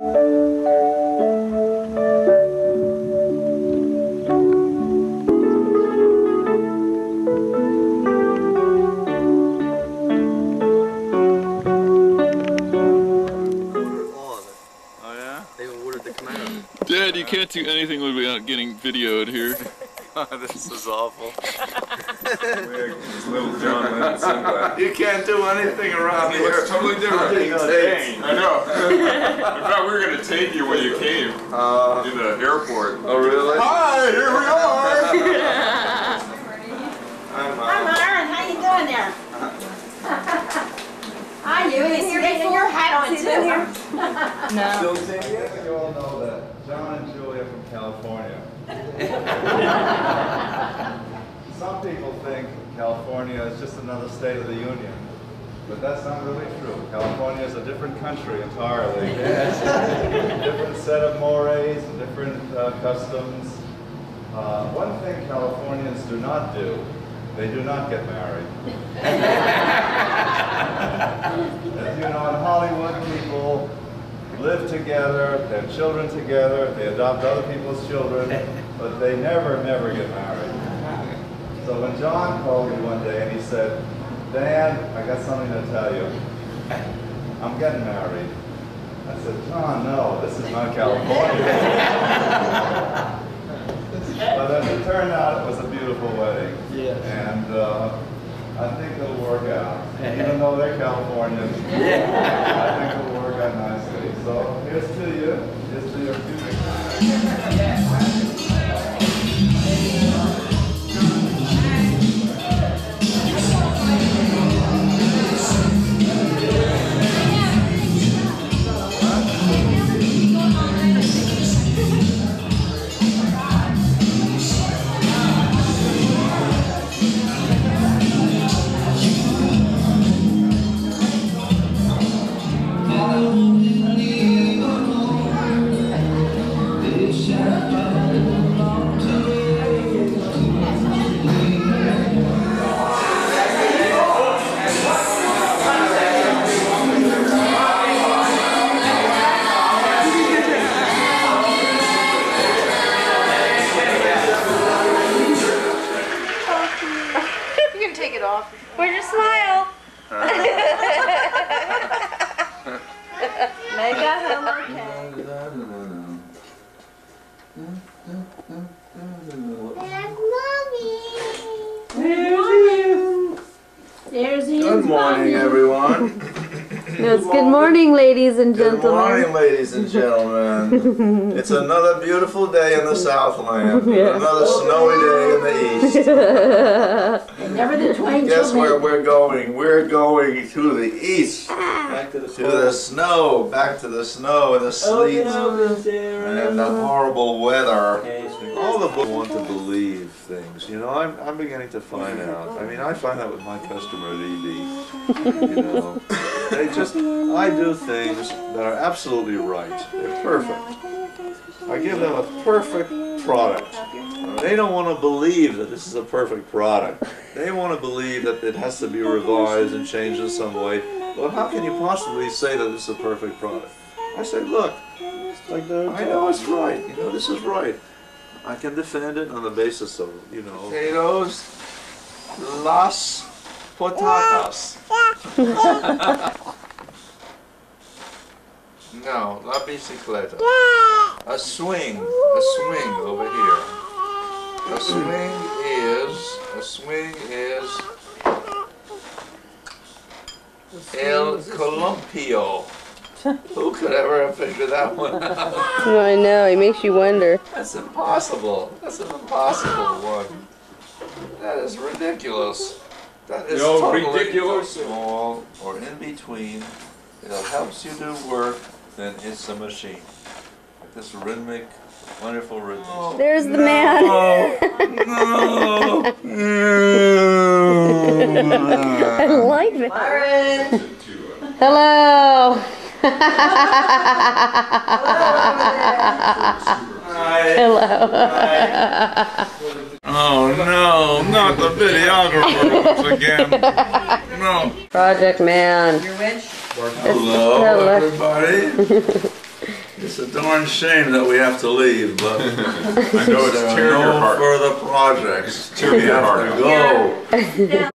Dad, you can't do anything without getting videoed here. this is awful. Little John Lennon. You can't do anything around He here. looks totally different. I know. In fact, we were gonna take you when you came Uh, to the airport. oh really? Hi, here we are. I'm, Hi, uh, Myron. How you doing there? Hi, you. Is you getting your hat on too? No. You all know that John and Julia from California. Some people think California is just another state of the Union, but that's not really true. California is a different country entirely. different set of mores and different uh, customs. Uh, one thing Californians do not do, they do not get married. As you know, in Hollywood, people live together, they have children together, they adopt other people's children, but they never, never get married. So when John called me one day and he said, Dan, I got something to tell you. I'm getting married. I said, John, no, this is not California. but as it turned out, it was a beautiful wedding. Yes. And uh, I think it'll work out. Even though they're Californians, I think it'll work out nicely. So here's to you. Here's to your future. Make a home okay. And mommy. There's Good morning, everyone. Yes, good morning, ladies and gentlemen. Good gentlemen. morning, ladies and gentlemen. It's another beautiful day in the Southland. Yeah. Another snowy day in the East. Never the twain Guess where meet. we're going? We're going to the east. Ah. Back to the To the snow. Back to the snow and the sleet. And the horrible weather. All the people want to believe things, you know. I'm, I'm beginning to find out. I mean, I find out with my customer at EB. You know, they just, I do things that are absolutely right. They're perfect. I give them a perfect product. They don't want to believe that this is a perfect product. They want to believe that it has to be revised and changed in some way. Well, how can you possibly say that this is a perfect product? I say, look, I know it's right. You know, this is right. I can defend it on the basis of, you know. Potatoes, las patatas. no, la bicicleta. A swing, a swing over here. A swing is, a swing is El Columpio. Who could ever have figured that one out? I know, it makes you wonder. That's impossible. That's an impossible one. That is ridiculous. That is No, totally ridiculous. small or in between. It helps you do work, then it's a machine. This rhythmic, wonderful rhythm. Oh, There's the man. I like that. Myron. Hello. Hello. Oh no, not the videographer again. No. Project man. Your winch. Hello, Hello. everybody. It's a darn shame that we have to leave, but I know it's there tearing are your no heart. further projects. tearing We your have heart to out. go.